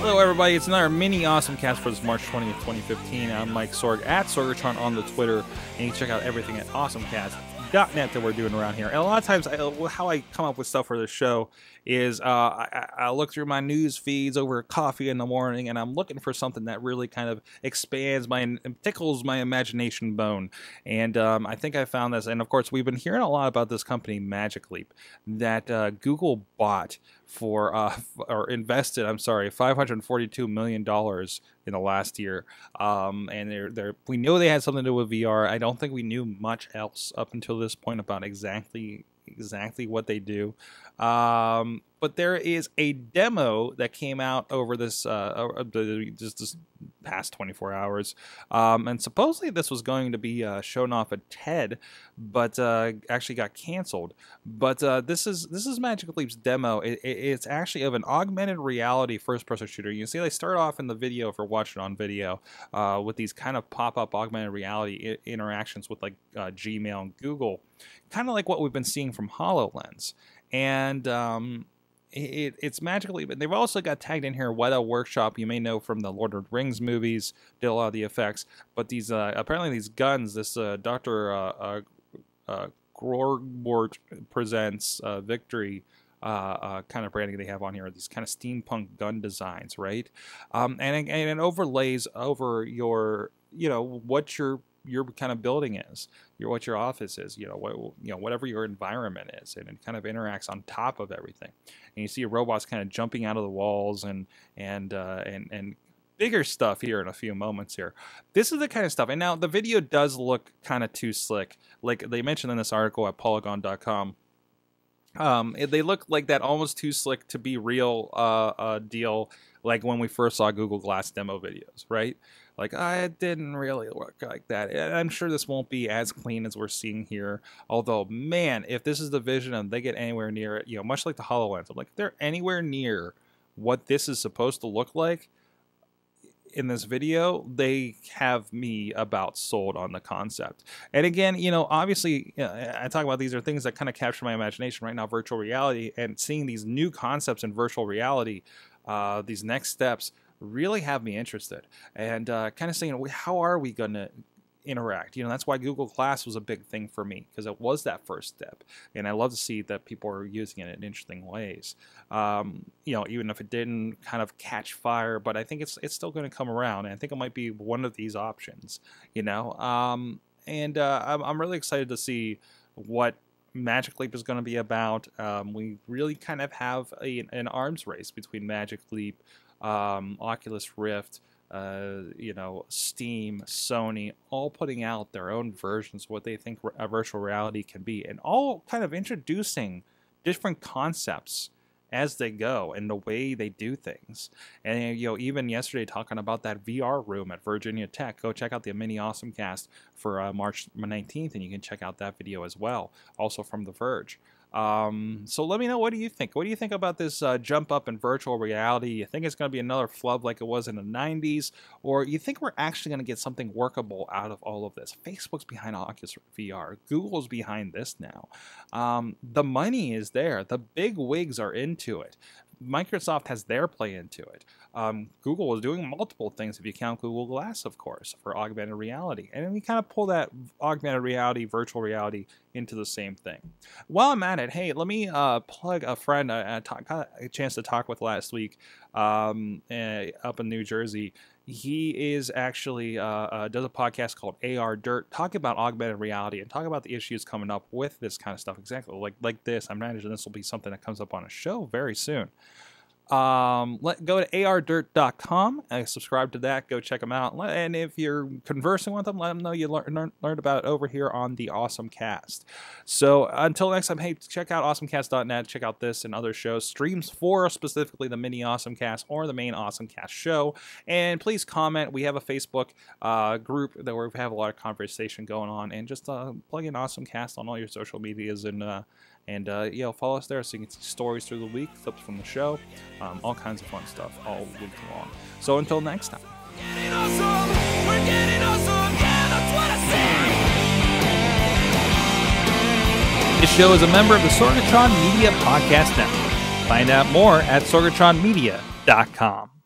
Hello, everybody. It's another mini awesome cast for this March 20th, 2015. I'm Mike Sorg at Sorgatron on the Twitter, and you can check out everything at awesomecast.net that we're doing around here. And a lot of times, I, how I come up with stuff for the show is uh, I, I look through my news feeds over coffee in the morning, and I'm looking for something that really kind of expands my tickles my imagination bone. And um, I think I found this. And of course, we've been hearing a lot about this company, Magic Leap, that uh, Google bought for uh, or invested. I'm sorry, 542 million dollars in the last year. Um, and they're, they're, we knew they had something to do with VR. I don't think we knew much else up until this point about exactly exactly what they do. Um, but there is a demo that came out over this uh, just this past 24 hours, um, and supposedly this was going to be uh, shown off at TED, but uh, actually got canceled. But uh, this is this is Magic Leap's demo. It, it, it's actually of an augmented reality first-person shooter. You see, they start off in the video if you're watching on video uh, with these kind of pop-up augmented reality I- interactions with like uh, Gmail and Google, kind of like what we've been seeing from Hololens and um, it, it's magically. But they've also got tagged in here Weta Workshop. You may know from the Lord of the Rings movies, did a lot of the effects. But these uh, apparently these guns, this uh, Doctor uh, uh, uh Grordbort presents uh, Victory. Uh, kind of branding they have on here, these kind of steampunk gun designs, right? Um, and and it overlays over your, you know, what your your kind of building is, your what your office is, you know, what you know, whatever your environment is, and it kind of interacts on top of everything. And you see robots kind of jumping out of the walls and and uh, and and bigger stuff here in a few moments here. This is the kind of stuff. And now the video does look kind of too slick. Like they mentioned in this article at polygon.com. Um, they look like that almost too slick to be real uh, uh, deal like when we first saw Google Glass demo videos, right? like ah, I didn't really work like that. I'm sure this won't be as clean as we're seeing here. Although, man, if this is the vision and they get anywhere near it, you know, much like the Hololens, I'm like, if they're anywhere near what this is supposed to look like in this video, they have me about sold on the concept. And again, you know, obviously, you know, I talk about these are things that kind of capture my imagination right now, virtual reality, and seeing these new concepts in virtual reality, uh, these next steps really have me interested and uh, kind of saying, how are we going to interact? You know, that's why Google Glass was a big thing for me because it was that first step. And I love to see that people are using it in interesting ways. Um, you know, even if it didn't kind of catch fire, but I think it's it's still going to come around. And I think it might be one of these options, you know. Um, and uh, I'm, I'm really excited to see what Magic Leap is going to be about. Um, we really kind of have a, an arms race between Magic Leap, um, Oculus Rift, uh, you know, Steam, Sony, all putting out their own versions of what they think virtual reality can be, and all kind of introducing different concepts as they go and the way they do things. And you know, even yesterday talking about that VR room at Virginia Tech, go check out the mini awesome cast for uh, March 19th, and you can check out that video as well, also from The Verge. Um, so let me know what do you think? What do you think about this uh, jump up in virtual reality? You think it's going to be another flub like it was in the 90s, or you think we're actually going to get something workable out of all of this? Facebook's behind Oculus VR, Google's behind this now. Um, the money is there. The big wigs are into it. Microsoft has their play into it. Um, Google is doing multiple things if you count Google Glass, of course, for augmented reality. And we kind of pull that augmented reality, virtual reality into the same thing. While I'm at it, hey, let me uh, plug a friend I, I talk, a chance to talk with last week um, uh, up in New Jersey. He is actually uh, uh, does a podcast called AR Dirt, talk about augmented reality and talk about the issues coming up with this kind of stuff. Exactly like like this. I'm imagining this will be something that comes up on a show very soon. Um, let go to ardirt.com and subscribe to that. Go check them out. And if you're conversing with them, let them know you learn, learn, learned about it over here on the Awesome Cast. So until next time, hey, check out awesomecast.net. Check out this and other shows, streams for specifically the mini Awesome Cast or the main Awesome Cast show. And please comment. We have a Facebook uh, group that we have a lot of conversation going on. And just uh, plug in Awesome Cast on all your social medias and uh, and uh, yeah, follow us there so you can see stories through the week, clips from the show, um, all kinds of fun stuff all week long. So until next time. This show is a member of the Sorgatron Media Podcast Network. Find out more at sorgatronmedia.com.